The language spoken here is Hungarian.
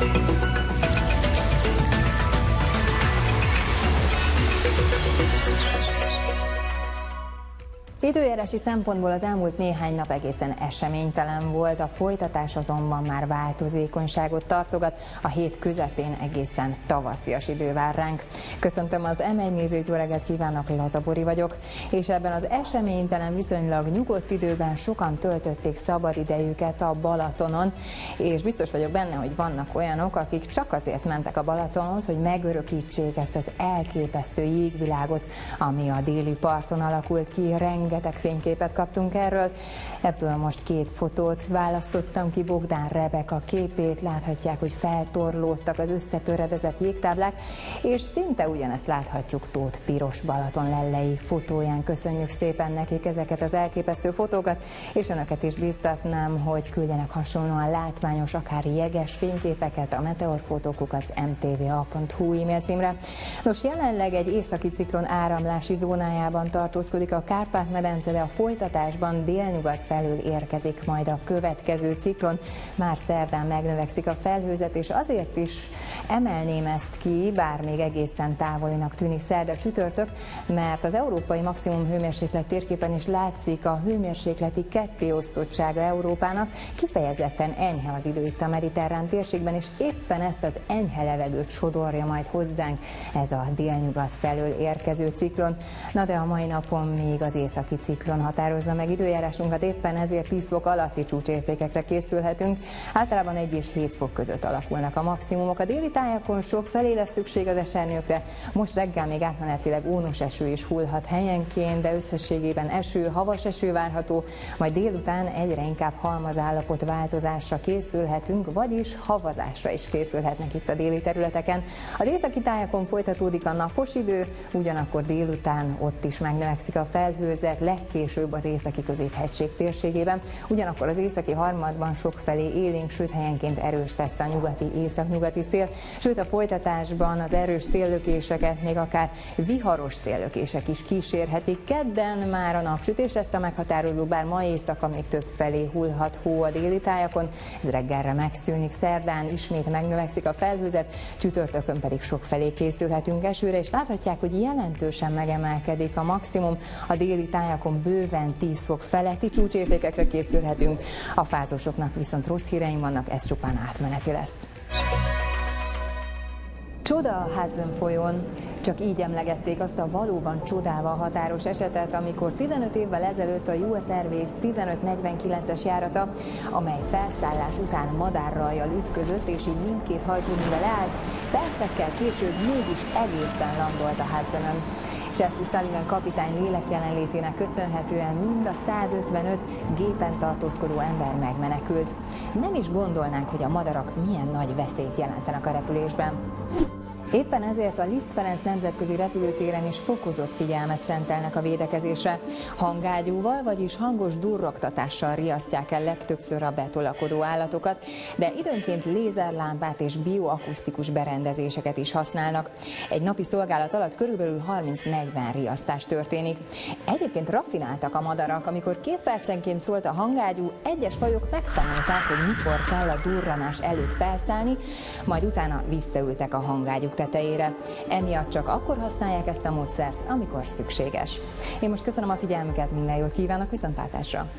Bye. Időjárási szempontból az elmúlt néhány nap egészen eseménytelen volt, a folytatás azonban már változékonyságot tartogat, a hét közepén egészen tavaszias idő vár ránk. Köszöntöm az M1 nézőt, jó reggelt kívánok, Lazabori vagyok, és ebben az eseménytelen viszonylag nyugodt időben sokan töltötték szabad idejüket a Balatonon, és biztos vagyok benne, hogy vannak olyanok, akik csak azért mentek a Balatonhoz, hogy megörökítsék ezt az elképesztő jégvilágot, ami a déli parton alakult ki, rengeteg rengeteg fényképet kaptunk erről. Ebből most két fotót választottam ki, Bogdán Rebeka képét, láthatják, hogy feltorlódtak az összetöredezett jégtáblák, és szinte ugyanezt láthatjuk Tóth Piros Balaton lellei fotóján. Köszönjük szépen nekik ezeket az elképesztő fotókat, és önöket is biztatnám, hogy küldjenek hasonlóan látványos, akár jeges fényképeket a meteorfotókukat mtva.hu e-mail címre. Nos, jelenleg egy északi ciklon áramlási zónájában tartózkodik a kárpát medence de a folytatásban délnyugat felül érkezik majd a következő ciklon. Már szerdán megnövekszik a felhőzet, és azért is emelném ezt ki, bár még egészen távolinak tűnik szerda csütörtök, mert az európai maximum hőmérséklet térképen is látszik a hőmérsékleti kettéosztottsága Európának. Kifejezetten enyhe az idő itt a mediterrán térségben, és éppen ezt az enyhe levegőt sodorja majd hozzánk ez a délnyugat felől érkező ciklon. Na de a mai napon még az északi ciklon határozza meg időjárásunkat, éppen ezért 10 fok alatti csúcsértékekre készülhetünk. Általában 1 és 7 fok között alakulnak a maximumok. A déli tájakon sok felé lesz szükség az esernyőkre. Most reggel még átmenetileg ónos eső is hullhat helyenként, de összességében eső, havas eső várható, majd délután egyre inkább halmazállapot változásra készülhetünk, vagyis havazásra is készülhetnek itt a déli területeken. A északi tájakon folytatódik a napos idő, ugyanakkor délután ott is megnövekszik a felhőzet, legkésőbb az északi középhegység térségében. Ugyanakkor az északi harmadban sok felé élénk, sőt helyenként erős lesz a nyugati északnyugati szél, sőt a folytatásban az erős széllökéseket még akár viharos széllökések is kísérhetik. Kedden már a napsütés lesz a meghatározó, bár ma éjszaka még több felé hullhat hó a déli tájakon, ez reggelre megszűnik, szerdán ismét megnövekszik a felhőzet, csütörtökön pedig sok felé készülhetünk esőre, és láthatják, hogy jelentősen megemelkedik a maximum a déli tájakon tájakon bőven 10 fok feletti csúcsértékekre készülhetünk, a fázósoknak viszont rossz híreim vannak, ez csupán átmeneti lesz. Csoda a Hudson folyón. Csak így emlegették azt a valóban csodával határos esetet, amikor 15 évvel ezelőtt a US Airways 1549-es járata, amely felszállás után madárrajjal ütközött, és így mindkét hajtóművel leállt, percekkel később mégis egészben landolt a Hudsonon. Chelsea Sullivan kapitány lélek jelenlétének köszönhetően mind a 155 gépen tartózkodó ember megmenekült. Nem is gondolnánk, hogy a madarak milyen nagy veszélyt jelentenek a repülésben. Éppen ezért a Liszt Ferenc nemzetközi repülőtéren is fokozott figyelmet szentelnek a védekezésre. Hangágyúval, vagyis hangos durrogtatással riasztják el legtöbbször a betolakodó állatokat, de időnként lézerlámpát és bioakusztikus berendezéseket is használnak. Egy napi szolgálat alatt körülbelül 30-40 riasztás történik. Egyébként raffináltak a madarak, amikor két percenként szólt a hangágyú, egyes fajok megtanulták, hogy mikor kell a durranás előtt felszállni, majd utána visszaültek a hangágyuk tetejére. Emiatt csak akkor használják ezt a módszert, amikor szükséges. Én most köszönöm a figyelmüket, minden jót kívánok, viszontlátásra!